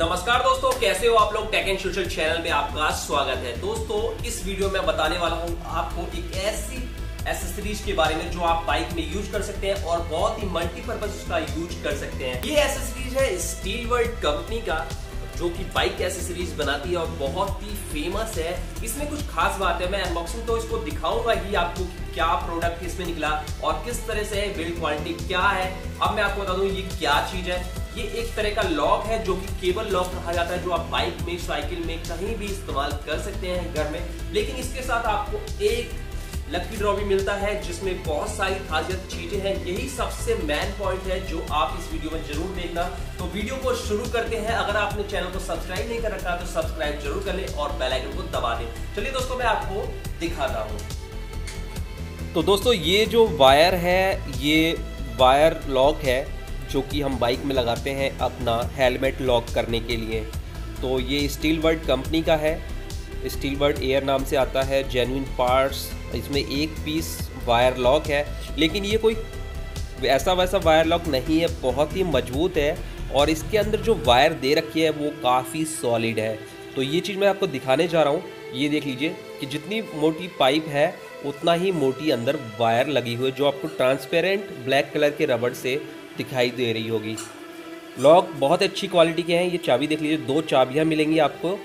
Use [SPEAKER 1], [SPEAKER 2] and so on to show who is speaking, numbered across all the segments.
[SPEAKER 1] नमस्कार दोस्तों, कैसे हो आप लोग? टेक एंड सोशल चैनल में आपका स्वागत है। दोस्तों, इस वीडियो में बताने वाला हूँ आपको एक ऐसी एसेसरीज के बारे में जो आप बाइक में यूज़ कर सकते हैं और बहुत ही मल्टीपर्पज का यूज़ कर सकते हैं। ये एसेसरीज है स्टील वर्ल्ड कंपनी का। जो कि बाइक एसेसरीज बनाती है और बहुत ही फ़ेमस है। इसमें कुछ खास बात है। मैं अनबॉक्सिंग तो इसको दिखाऊँगा ही आपको कि क्या प्रोडक्ट इसमें निकला और किस तरह से बिल्ड क्वालिटी क्या है। अब मैं आपको बता दूँ ये क्या चीज़ है। ये एक तरह का लॉक है जो कि केबल लॉक कहा जाता है, जो आप बाइक में साइकिल में कहीं भी इस्तेमाल कर सकते हैं घर में। लेकिन इसके साथ आपको एक लकी ड्रॉ भी मिलता है, जिसमें बहुत सारी खासियत चीज़ें हैं। यही सबसे मेन पॉइंट है, जो आप इस वीडियो में ज़रूर देखना। तो वीडियो को शुरू करते हैं। अगर आपने चैनल को सब्सक्राइब नहीं कर रखा तो सब्सक्राइब ज़रूर कर ले और बेल आइकन को दबा दें। चलिए दोस्तों, मैं आपको दिखाता हूँ।
[SPEAKER 2] तो दोस्तों, ये जो वायर है, ये वायर लॉक है, जो कि हम बाइक में लगाते हैं अपना हेलमेट लॉक करने के लिए। तो ये स्टील वर्ड कंपनी का है। स्टील वर्ड एयर नाम से आता है जेन्यून पार्ट्स इसमें एक पीस वायर लॉक है, लेकिन ये कोई ऐसा वैसा वायर लॉक नहीं है, बहुत ही मज़बूत है और इसके अंदर जो वायर दे रखी है वो काफ़ी सॉलिड है। तो ये चीज़ मैं आपको दिखाने जा रहा हूँ। ये देख लीजिए कि जितनी मोटी पाइप है, उतना ही मोटी अंदर वायर लगी हुई है, जो आपको ट्रांसपेरेंट ब्लैक कलर के रबड़ से दिखाई दे रही होगी। लॉक बहुत अच्छी क्वालिटी के हैं। ये चाबी देख लीजिए, दो चाबियाँ मिलेंगी आपको।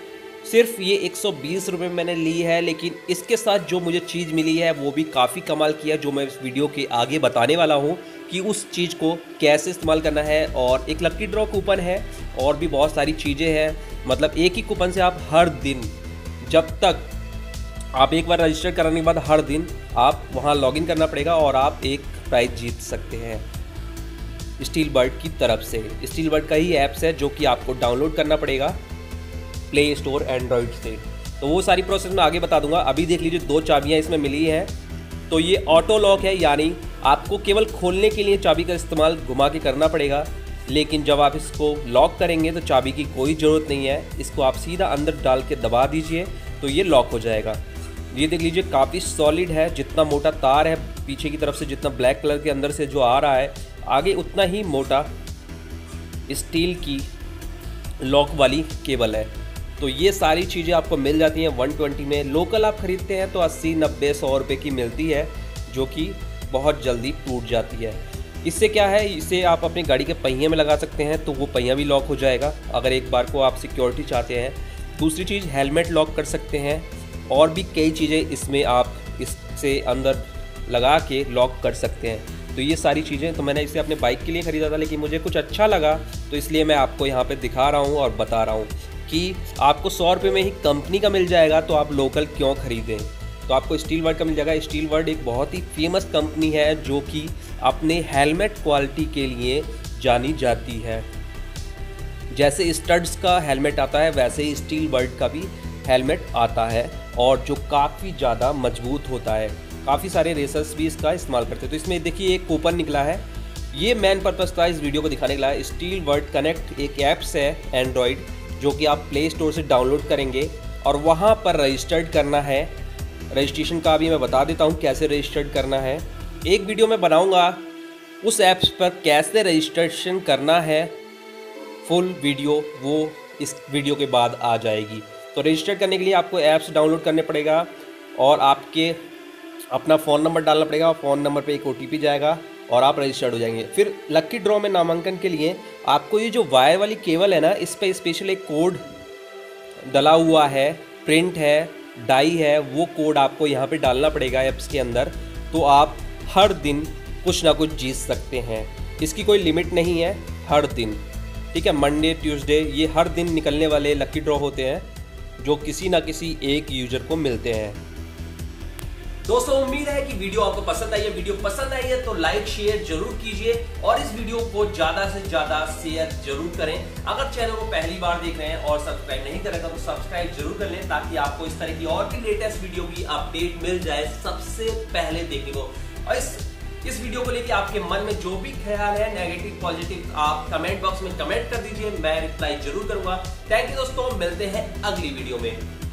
[SPEAKER 2] सिर्फ़ ये एक सौ मैंने ली है, लेकिन इसके साथ जो मुझे चीज़ मिली है, वो भी काफ़ी कमाल किया जो मैं इस वीडियो के आगे बताने वाला हूँ कि उस चीज़ को कैसे इस्तेमाल करना है। और एक लक्की ड्रॉ कूपन है, और भी बहुत सारी चीज़ें हैं। मतलब एक ही कूपन से आप हर दिन, जब तक आप एक बार रजिस्टर कराने के बाद हर दिन आप वहाँ लॉगिन करना पड़ेगा और आप एक प्राइज़ जीत सकते हैं। स्टील बर्ड की तरफ़ से। स्टील बर्ड का ही ऐप्स है जो कि आपको डाउनलोड करना पड़ेगा। प्ले स्टोर एंड्रॉयड से। तो वो सारी प्रोसेस मैं आगे बता दूँगा। अभी देख लीजिए, दो चाबियाँ इसमें मिली हैं। तो ये ऑटो लॉक है, यानी आपको केवल खोलने के लिए चाबी का इस्तेमाल घुमा के करना पड़ेगा। लेकिन जब आप इसको लॉक करेंगे तो चाबी की कोई ज़रूरत नहीं है। इसको आप सीधा अंदर डाल के दबा दीजिए तो ये लॉक हो जाएगा। ये देख लीजिए, काफ़ी सॉलिड है। जितना मोटा तार है, पीछे की तरफ़ से जितना ब्लैक कलर के अंदर से जो आ रहा है, आगे उतना ही मोटा स्टील की लॉक वाली केबल है। तो ये सारी चीज़ें आपको मिल जाती हैं 120 में। लोकल आप ख़रीदते हैं तो 80 नब्बे सौ रुपये की मिलती है, जो कि बहुत जल्दी टूट जाती है। इससे क्या है, इसे आप अपनी गाड़ी के पहिए में लगा सकते हैं तो वो पहिया भी लॉक हो जाएगा, अगर एक बार को आप सिक्योरिटी चाहते हैं। दूसरी चीज़, हेलमेट लॉक कर सकते हैं, और भी कई चीज़ें इसमें आप इससे अंदर लगा के लॉक कर सकते हैं। तो ये सारी चीज़ें तो मैंने इसे अपने बाइक के लिए ख़रीदा था, लेकिन मुझे कुछ अच्छा लगा तो इसलिए मैं आपको यहाँ पे दिखा रहा हूँ और बता रहा हूँ। कि आपको सौ रुपये में ही कंपनी का मिल जाएगा तो आप लोकल क्यों खरीदें? तो आपको स्टील वर्ड का मिल जाएगा। स्टील वर्ड एक बहुत ही फ़ेमस कंपनी है, जो कि अपने हेलमेट क्वालिटी के लिए जानी जाती है। जैसे स्टड्स का हेलमेट आता है, वैसे ही स्टील वर्ड का भी हेलमेट आता है, और जो काफ़ी ज़्यादा मज़बूत होता है। काफ़ी सारे रेसर्स भी इसका इस्तेमाल करते हैं। तो इसमें देखिए, एक कूपन निकला है। ये मेन पर्पज़ था इस वीडियो को दिखाने के लिए स्टील वर्ड कनेक्ट एक ऐप्स है एंड्रॉयड जो कि आप प्ले स्टोर से डाउनलोड करेंगे और वहाँ पर रजिस्टर्ड करना है। रजिस्ट्रेशन का अभी मैं बता देता हूँ कैसे रजिस्टर्ड करना है। एक वीडियो मैं बनाऊँगा। उस ऐप्स पर कैसे रजिस्ट्रेशन करना है। फुल वीडियो वो इस वीडियो के बाद आ जाएगी। तो रजिस्टर करने के लिए आपको ऐप्स डाउनलोड करने पड़ेगा और आपके अपना फ़ोन नंबर डालना पड़ेगा और फ़ोन नंबर पे एक ओटीपी जाएगा। और आप रजिस्टर्ड हो जाएँगे। फिर लक्की ड्रॉ में नामांकन के लिए आपको ये जो वायर वाली केबल है ना, इस पर स्पेशल एक कोड डला हुआ है प्रिंट है डाई है, वो कोड आपको यहाँ पे डालना पड़ेगा ऐप्स के अंदर। तो आप हर दिन कुछ ना कुछ जीत सकते हैं। इसकी कोई लिमिट नहीं है, हर दिन। ठीक है मंडे ट्यूसडे ये हर दिन निकलने वाले लकी ड्रॉ होते हैं, जो किसी ना किसी एक यूज़र को मिलते हैं।
[SPEAKER 1] दोस्तों, उम्मीद है कि वीडियो आपको पसंद आई है। वीडियो पसंद आई है तो लाइक शेयर ज़रूर कीजिए और इस वीडियो को ज़्यादा से ज़्यादा शेयर ज़रूर करें। अगर चैनल को पहली बार देख रहे हैं और सब्सक्राइब नहीं करेगा तो सब्सक्राइब ज़रूर कर लें ताकि आपको इस तरह की और भी लेटेस्ट वीडियो की अपडेट मिल जाए सबसे पहले देखने को। और इस इस वीडियो को लेकर आपके मन में जो भी ख्याल है नेगेटिव पॉजिटिव आप कमेंट बॉक्स में कमेंट कर दीजिए, मैं रिप्लाई ज़रूर करूँगा। थैंक यू दोस्तों, मिलते हैं अगली वीडियो में।